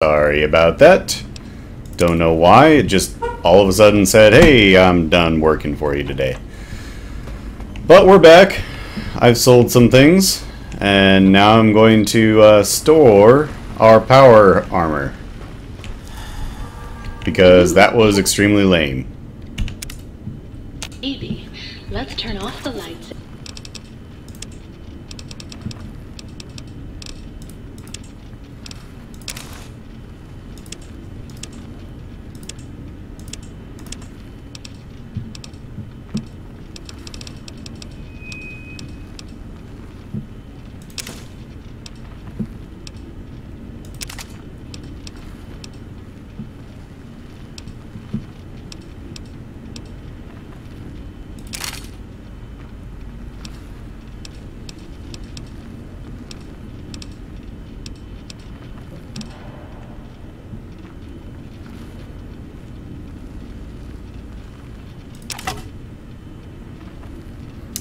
Sorry about that. Don't know why. It just all of a sudden said, hey, I'm done working for you today. But we're back. I've sold some things. And now I'm going to uh, store our power armor. Because that was extremely lame. Evie, let's turn off the lights.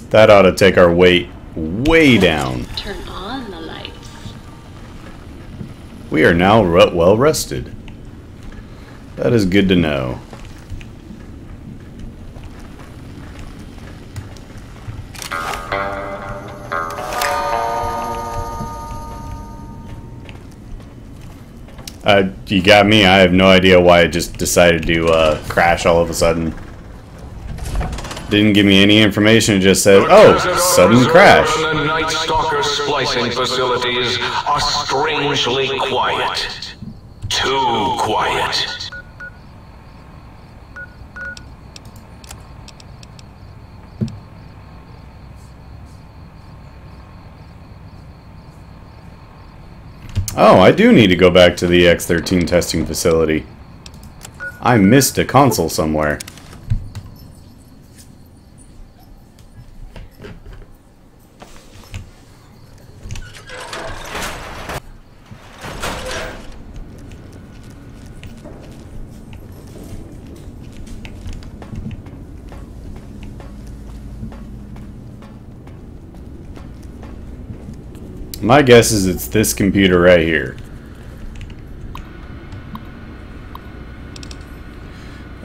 That ought to take our weight way down. Turn on the lights. We are now well rested. That is good to know. Uh, you got me. I have no idea why it just decided to uh, crash all of a sudden. Didn't give me any information. It just said, "Oh, sudden crash." The Night Stalker splicing facilities are strangely quiet. Too quiet. Oh, I do need to go back to the X13 testing facility. I missed a console somewhere. My guess is it's this computer right here.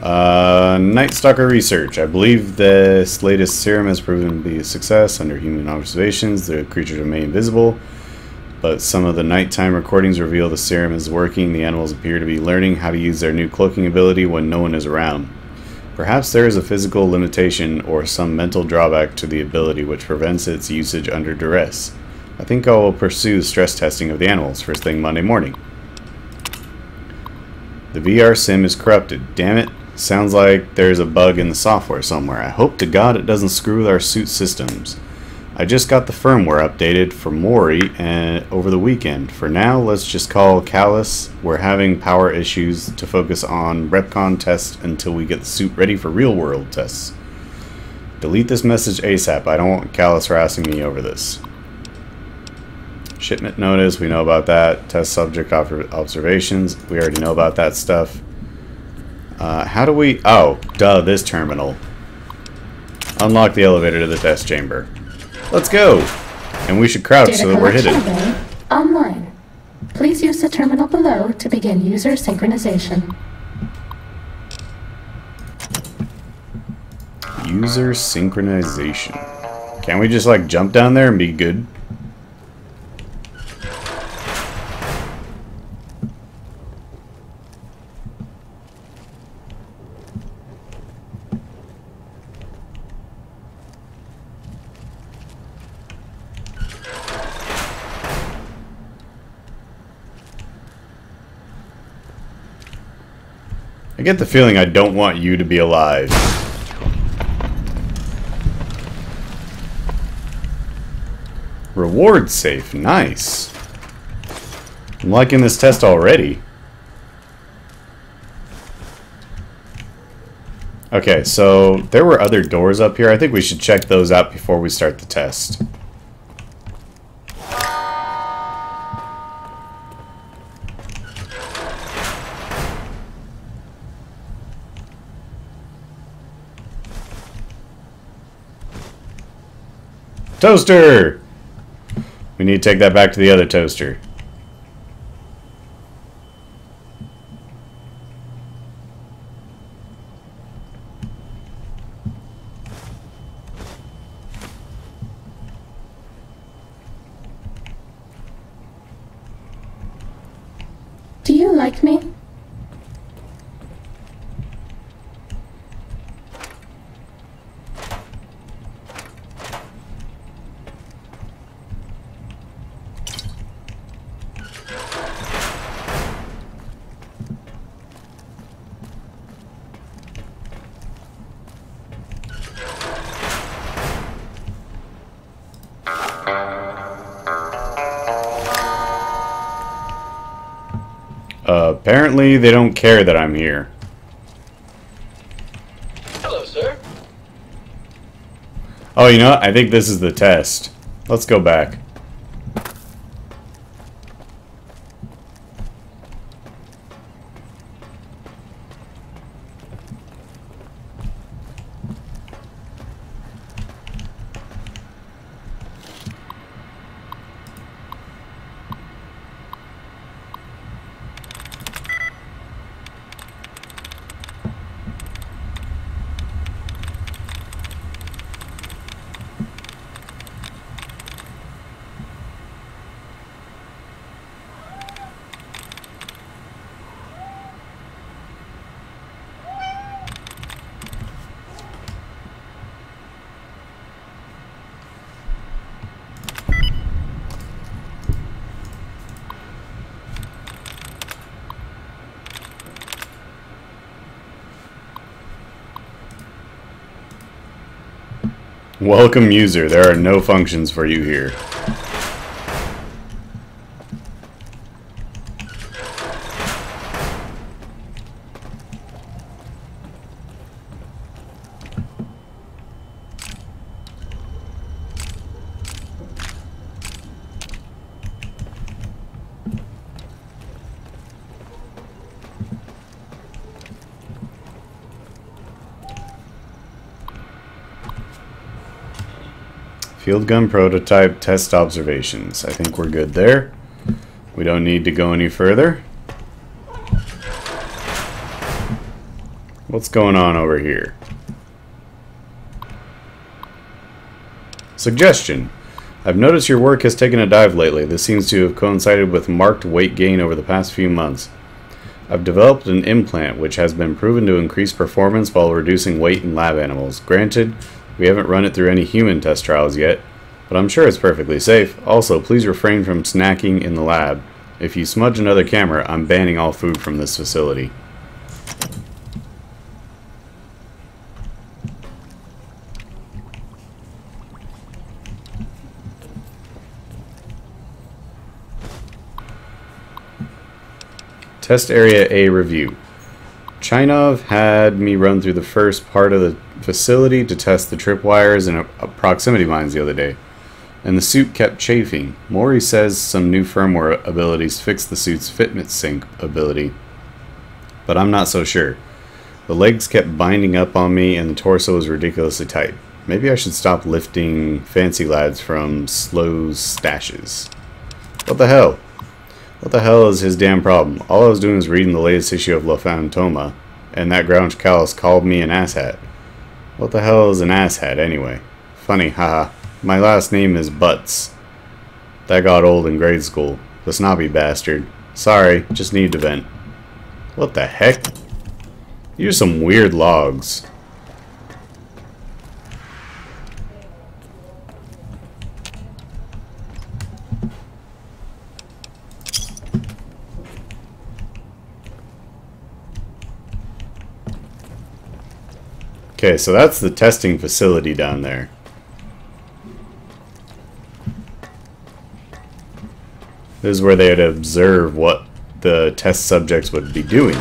Uh, Night Stalker research. I believe this latest serum has proven to be a success under human observations. The creatures remain visible, but some of the nighttime recordings reveal the serum is working. The animals appear to be learning how to use their new cloaking ability when no one is around. Perhaps there is a physical limitation or some mental drawback to the ability which prevents its usage under duress. I think I will pursue stress testing of the animals first thing Monday morning. The VR sim is corrupted. Damn it. Sounds like there's a bug in the software somewhere. I hope to God it doesn't screw with our suit systems. I just got the firmware updated for Mori and over the weekend. For now, let's just call Callus. We're having power issues to focus on REPCON tests until we get the suit ready for real world tests. Delete this message ASAP. I don't want Callus harassing me over this. Shipment notice, we know about that. Test subject observations, we already know about that stuff. Uh, how do we... Oh, duh, this terminal. Unlock the elevator to the test chamber. Let's go! And we should crouch Data so that we're hidden. online. Please use the terminal below to begin user synchronization. User synchronization. Can't we just like jump down there and be good? I get the feeling I don't want you to be alive. Reward safe, nice. I'm liking this test already. Okay, so there were other doors up here. I think we should check those out before we start the test. Toaster! We need to take that back to the other toaster. Apparently, they don't care that I'm here. Hello, sir. Oh, you know what? I think this is the test. Let's go back. Welcome user, there are no functions for you here. Field gun prototype test observations. I think we're good there. We don't need to go any further. What's going on over here? Suggestion. I've noticed your work has taken a dive lately. This seems to have coincided with marked weight gain over the past few months. I've developed an implant which has been proven to increase performance while reducing weight in lab animals. Granted, we haven't run it through any human test trials yet, but I'm sure it's perfectly safe. Also, please refrain from snacking in the lab. If you smudge another camera, I'm banning all food from this facility. Test Area A review. Chinov had me run through the first part of the facility to test the tripwires and proximity mines the other day, and the suit kept chafing. Mori says some new firmware abilities fix the suit's fitment sync ability, but I'm not so sure. The legs kept binding up on me, and the torso was ridiculously tight. Maybe I should stop lifting fancy lads from Slow's stashes. What the hell? What the hell is his damn problem? All I was doing was reading the latest issue of La Fantoma, and that Grouch Callus called me an asshat. What the hell is an asshat, anyway? Funny, haha. My last name is Butts. That got old in grade school. The snobby bastard. Sorry, just need to vent. What the heck? These are some weird logs. Okay, so that's the testing facility down there. This is where they would observe what the test subjects would be doing.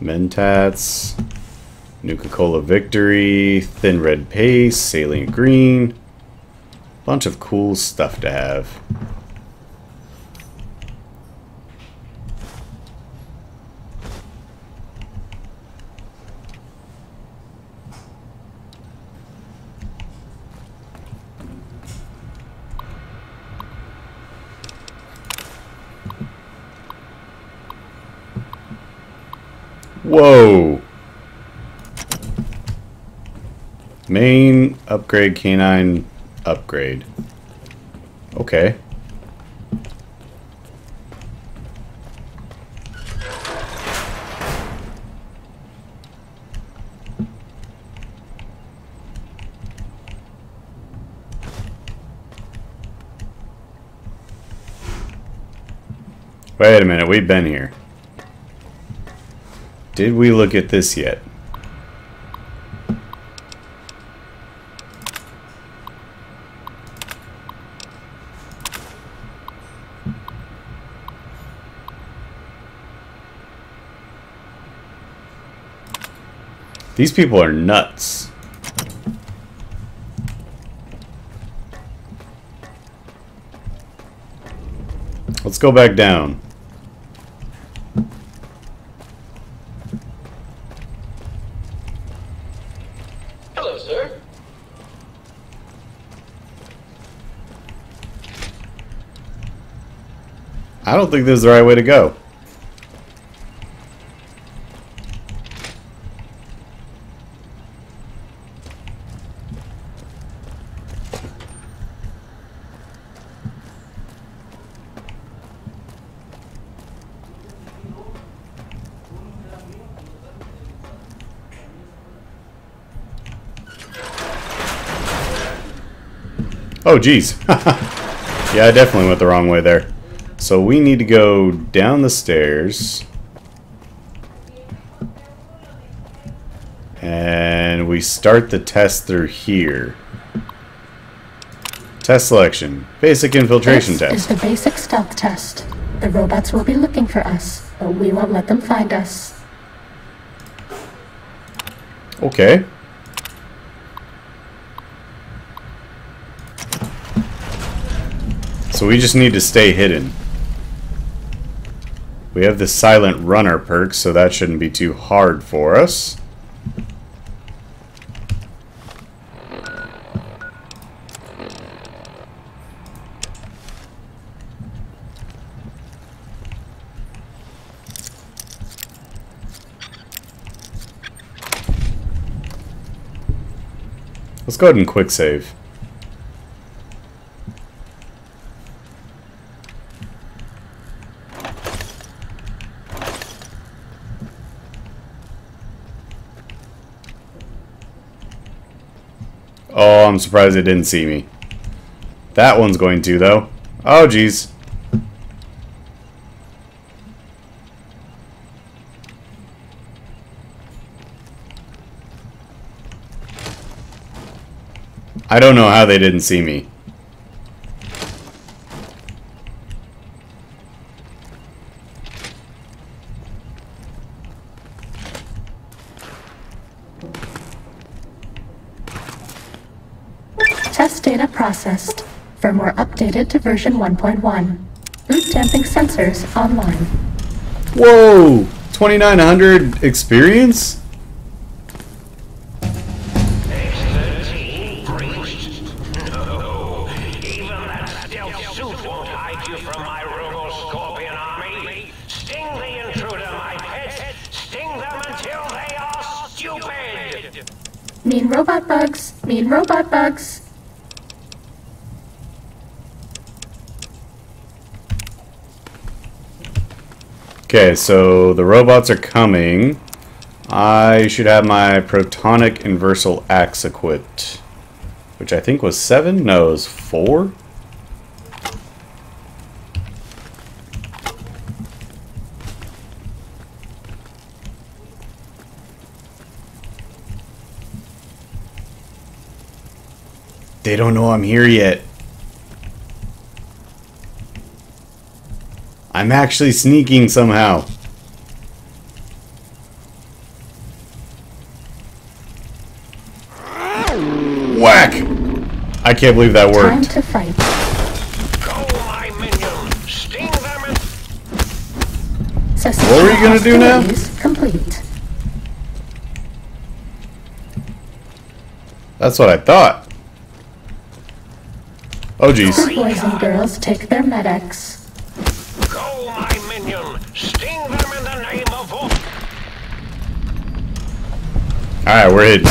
Mentats, Nuka-Cola Victory, Thin Red Paste, Salient Green. Bunch of cool stuff to have. Whoa! Main upgrade, canine upgrade. Okay. Wait a minute, we've been here. Did we look at this yet? These people are nuts. Let's go back down. I don't think this is the right way to go. Oh, geez. yeah, I definitely went the wrong way there. So we need to go down the stairs. And we start the test through here. Test selection. Basic infiltration This test. is the basic stealth test. The robots will be looking for us, but we won't let them find us. Okay. So we just need to stay hidden. We have the silent runner perk, so that shouldn't be too hard for us. Let's go ahead and quick save. Oh, I'm surprised it didn't see me. That one's going to, though. Oh, jeez. I don't know how they didn't see me. Test data processed. Firmware updated to version 1.1. Boot damping sensors online. Whoa! 2900 experience? Thirteen breached? No. Even that stealth suit won't hide you from my Robo-Scorpion army. Sting the intruder, my pet. Sting them until they are stupid. Mean robot bugs. Mean robot bugs. Okay, so the robots are coming. I should have my Protonic Inversal Axe equipped. Which I think was seven? No, it was four? They don't know I'm here yet. I'm actually sneaking somehow. Whack! I can't believe that Time worked. to fight. Go, my minion. Sting them and What were you gonna do now? Complete. That's what I thought. Oh jeez. Boys and girls take their medics. Alright, we're hidden.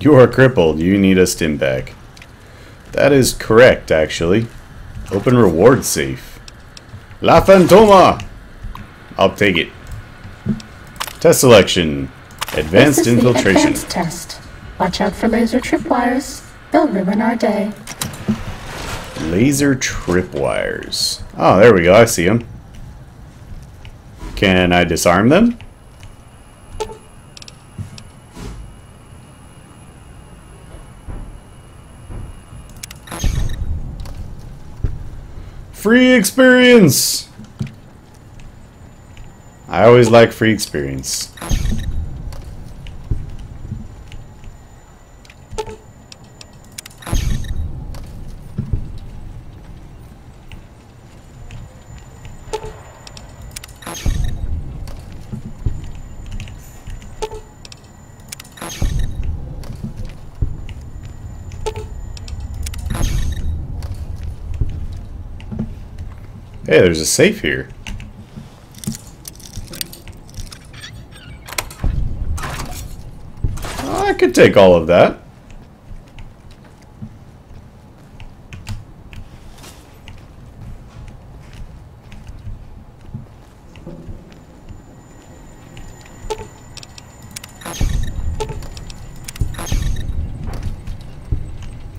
You are crippled. You need a stim pack. That is correct, actually. Open reward safe. La Fantoma! I'll take it. Test selection. Advanced this is infiltration. the advanced test. Watch out for laser tripwires. They'll ruin our day. Laser tripwires. Oh, ah, there we go. I see them. Can I disarm them? Free experience! I always like free experience. Hey, there's a safe here. I could take all of that.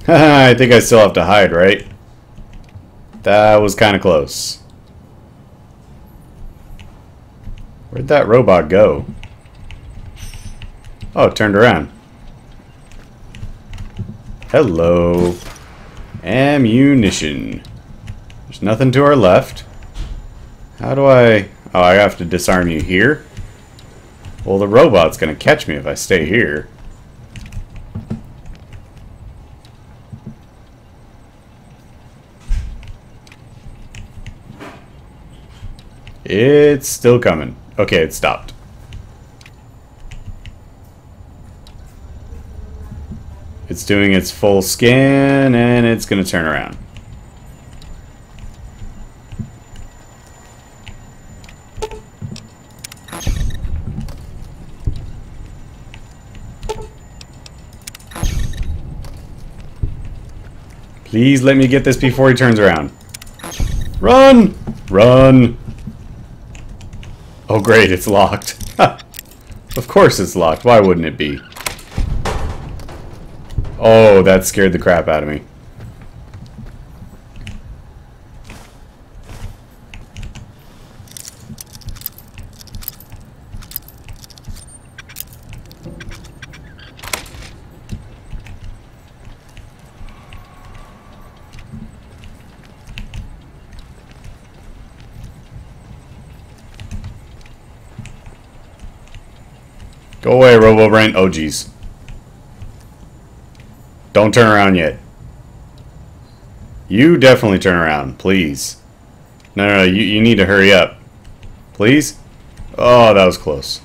I think I still have to hide, right? That was kind of close. Where'd that robot go? Oh, it turned around. Hello. Ammunition. There's nothing to our left. How do I... Oh, I have to disarm you here? Well, the robot's gonna catch me if I stay here. It's still coming. Okay, it stopped. It's doing its full scan and it's going to turn around. Please let me get this before he turns around. Run! Run! Oh great, it's locked. of course it's locked. Why wouldn't it be? Oh, that scared the crap out of me. Go away, Oh. Don't turn around yet. You definitely turn around, please. No, no, no you, you need to hurry up. Please? Oh, that was close.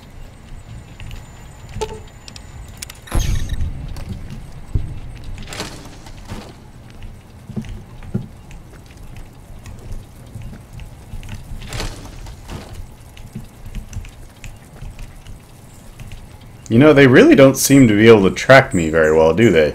You know, they really don't seem to be able to track me very well, do they?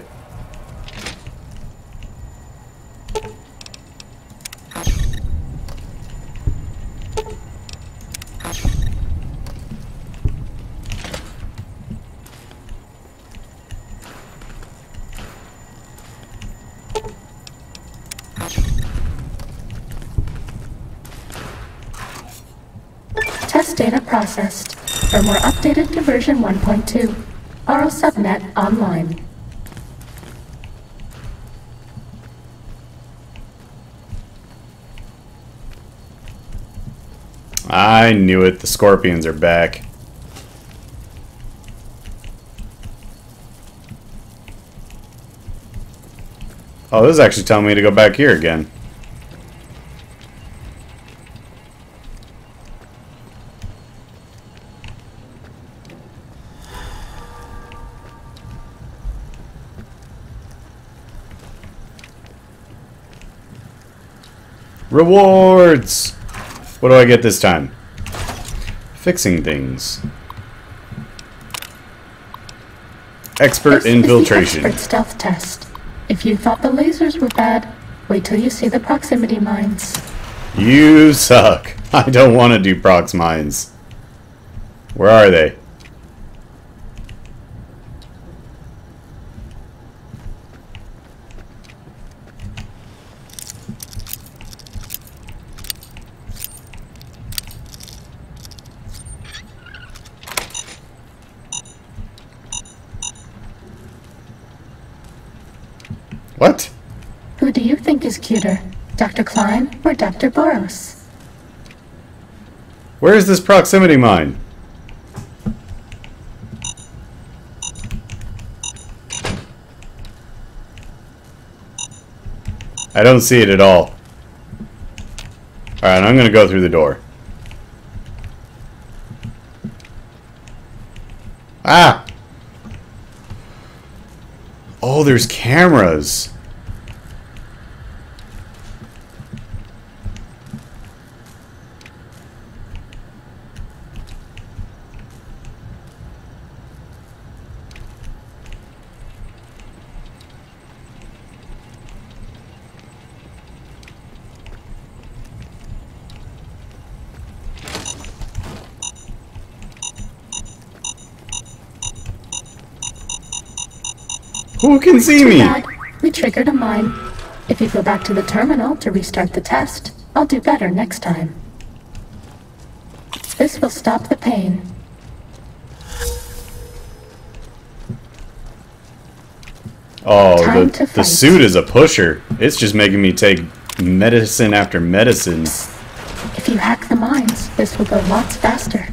2. our subnet online. I knew it. The scorpions are back. Oh, this is actually telling me to go back here again. Rewards! What do I get this time? Fixing things. Expert This infiltration. expert stealth test. If you thought the lasers were bad, wait till you see the proximity mines. You suck. I don't want to do prox mines. Where are they? What? Who do you think is cuter, Dr. Klein or Dr. Borous? Where is this proximity mine? I don't see it at all. Alright, I'm gonna go through the door. Ah! Oh, there's cameras. Who can see Too me? We triggered a mine. If you go back to the terminal to restart the test, I'll do better next time. This will stop the pain. Oh, Time the, the suit is a pusher. It's just making me take medicine after medicine. If you hack the mines, this will go lots faster.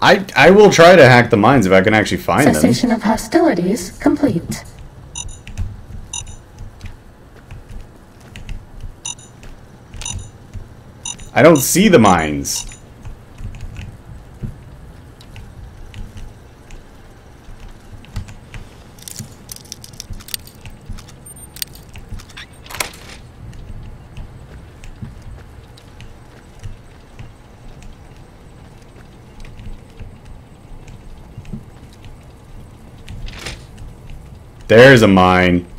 I I will try to hack the mines if I can actually find them. Cessation of hostilities complete. I don't see the mines. There's a mine.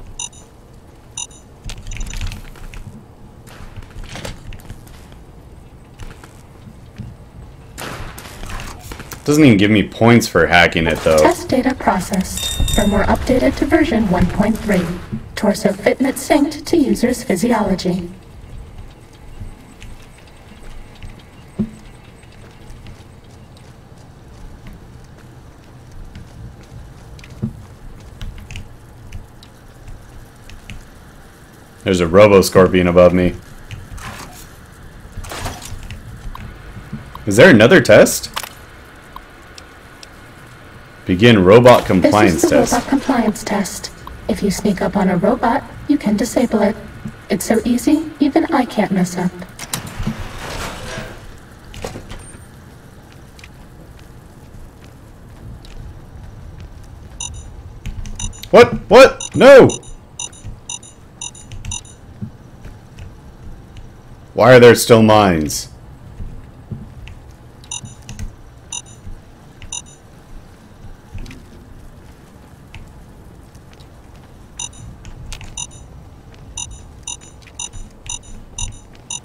Doesn't even give me points for hacking it though. Test data processed. Firmware updated to version 1.3. Torso fitment synced to user's physiology. There's a Robo Scorpion above me. Is there another test? Begin robot compliance This is the test. robot compliance test. If you sneak up on a robot, you can disable it. It's so easy, even I can't mess up. What? What? No! Why are there still mines?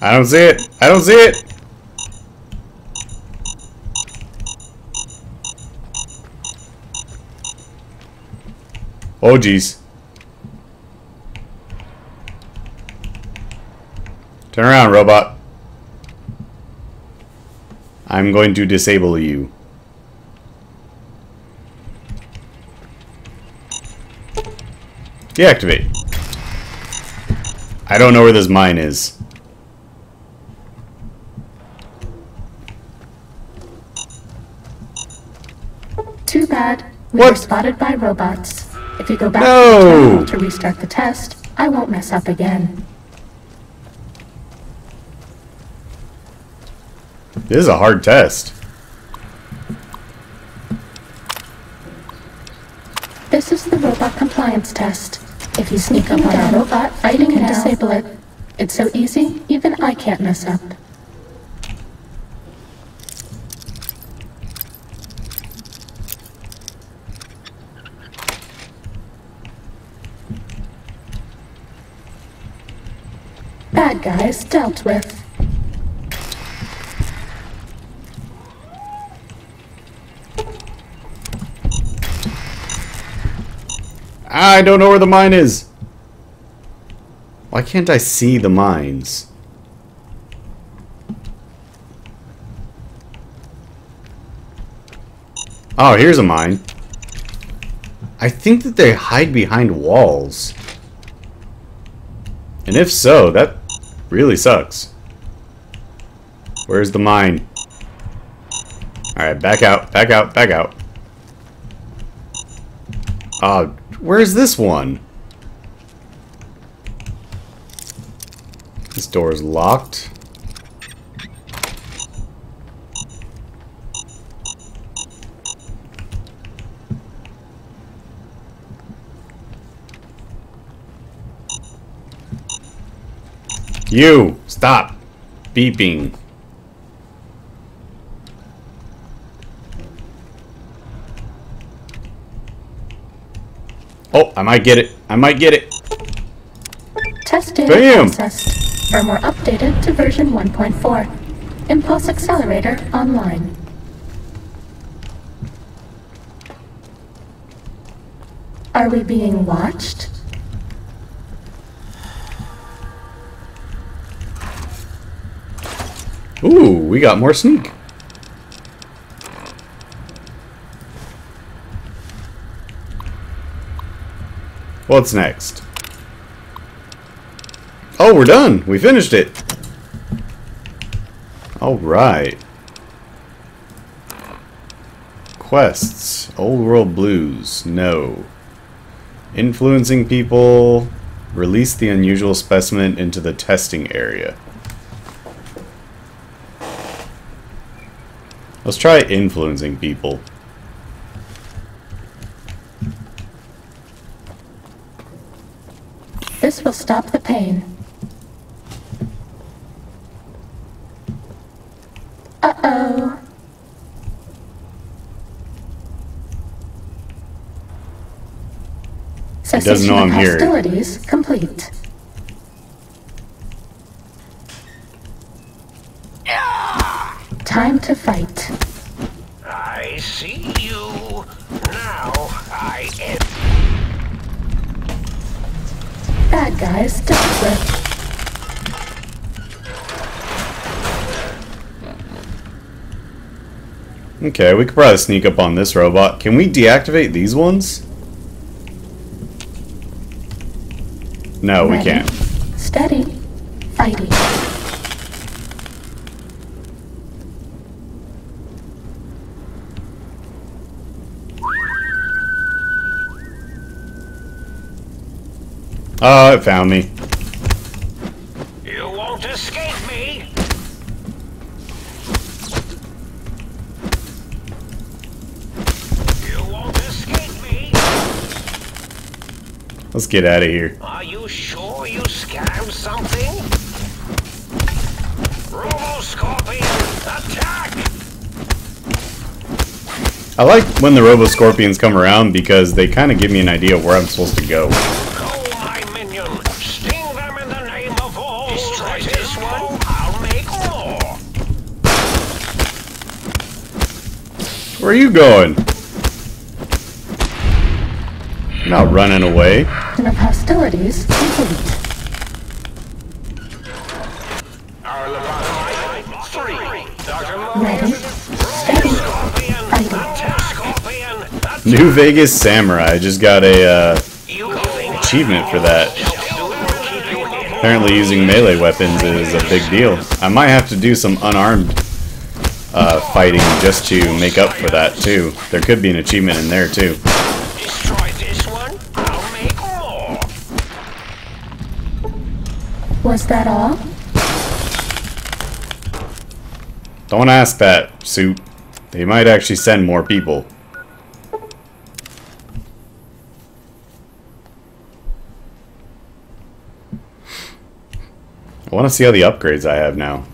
I don't see it. I don't see it. Oh, jeez. Turn around, robot. I'm going to disable you. Deactivate. I don't know where this mine is. Too bad. We What? were spotted by robots. If you go back No. to the terminal to restart the test, I won't mess up again. This is a hard test. This is the robot compliance test. If you sneak up on a robot, you can disable it. It's so easy, even I can't mess up. Bad guys dealt with. I don't know where the mine is. Why can't I see the mines? Oh, here's a mine. I think that they hide behind walls. And if so, that really sucks. Where's the mine? Alright, back out, back out, back out. Uh, where's this one? This door is locked. You! Stop! Beeping. Oh, I might get it. I might get it. Test data Bam! processed. Firmware updated to version 1.4. Impulse accelerator online. Are we being watched? We got more sneak. What's next? Oh, we're done. We finished it. Alright. Quests. Old World Blues. No. Influencing people. Release the unusual specimen into the testing area. Let's try influencing people. This will stop the pain. Uh-oh. doesn't know I'm here. hostilities complete. Okay, we could probably sneak up on this robot. Can we deactivate these ones? No, we can't. Steady. Fighting. Oh, it found me. You won't escape me. Let's get out of here. Are you sure you scammed something? Robo Scorpion, attack! I like when the Robo Scorpions come around because they kind of give me an idea of where I'm supposed to go. Go, my minion! Sting You're not running away. And of hostilities complete. Our lobotomite, three! Dr. Ready. Steady. Scorpion, Fighting. attack! Scorpion, attack! New Vegas Samurai I just got a uh, achievement for that. keep you in Apparently using melee weapons is a big deal. I might have to do some unarmed uh, fighting just to make up for that too. There could be an achievement in there too. Was that all? Don't ask that, Suit. They might actually send more people. I want to see all the upgrades I have now.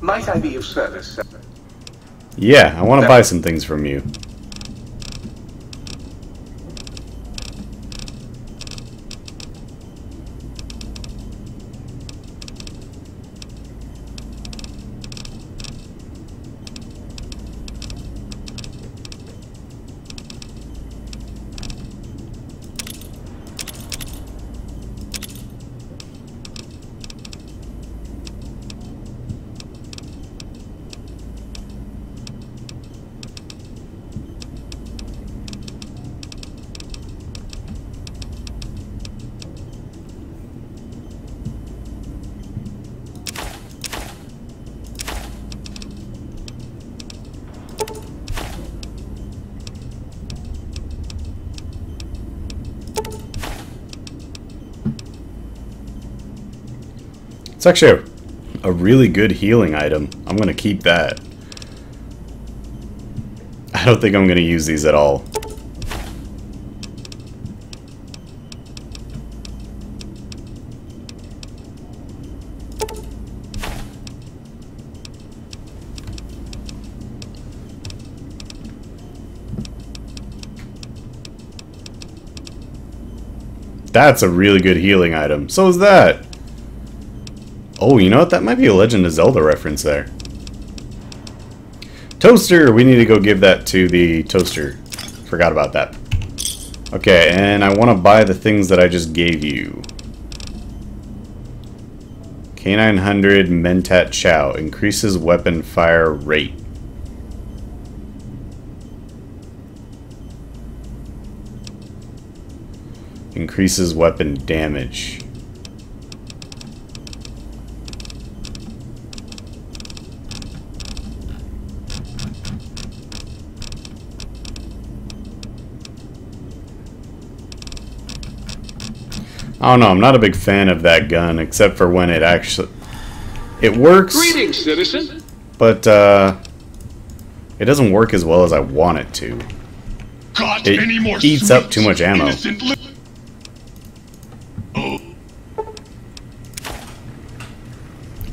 Might I be of service, sir? Yeah, I want to buy some things from you. It's actually a, a really good healing item. I'm going to keep that. I don't think I'm going to use these at all. That's a really good healing item. So is that. Oh, you know what? That might be a Legend of Zelda reference there. Toaster! We need to go give that to the toaster. Forgot about that. Okay, and I want to buy the things that I just gave you. K900 Mentat Chow increases weapon fire rate. Increases weapon damage. I don't know, I'm not a big fan of that gun, except for when it actually... It works, Greetings, citizen. but uh, it doesn't work as well as I want it to. Got It any more eats up too much ammo. oh,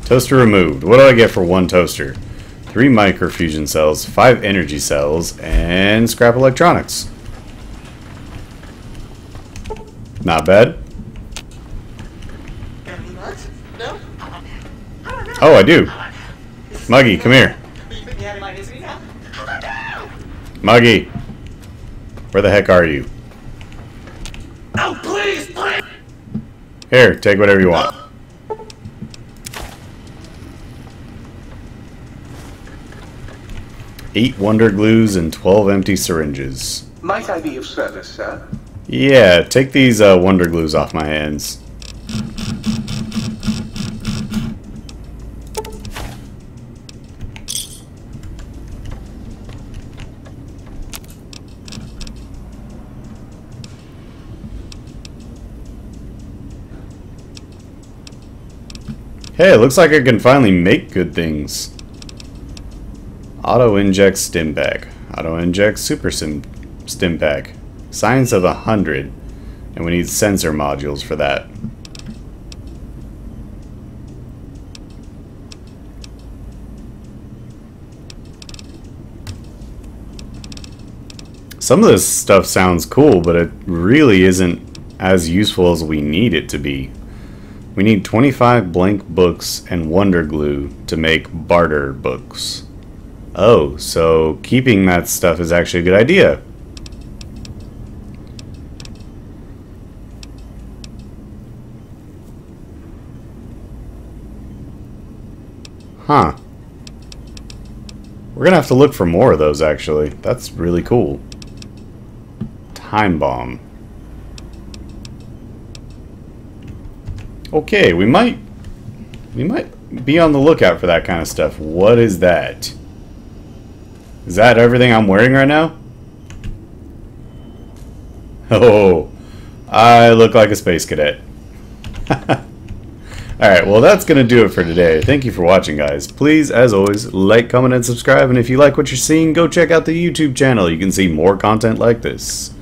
Toaster removed. What do I get for one toaster? Three microfusion cells, five energy cells, and scrap electronics. Not bad. Oh, I do. Muggy, come here. Muggy. Where the heck are you? oh, please, please. Here, take whatever you want. Eight wonder glues and twelve empty syringes. Might I be of service, sir? Yeah, take these uh, wonder glues off my hands. Hey, it looks like I can finally make good things. Auto inject Stimpak. Auto inject super sim Stimpak. Science of a hundred. And we need sensor modules for that. Some of this stuff sounds cool, but it really isn't as useful as we need it to be. We need 25 blank books and wonder glue to make barter books. Oh, so keeping that stuff is actually a good idea. Huh. We're gonna have to look for more of those, actually. That's really cool. Time bomb. Okay, we might... We might be on the lookout for that kind of stuff. What is that? Is that everything I'm wearing right now? Oh, I look like a space cadet. Alright, well that's going to do it for today. Thank you for watching, guys. Please, as always, like, comment, and subscribe. And if you like what you're seeing, go check out the YouTube channel. You can see more content like this.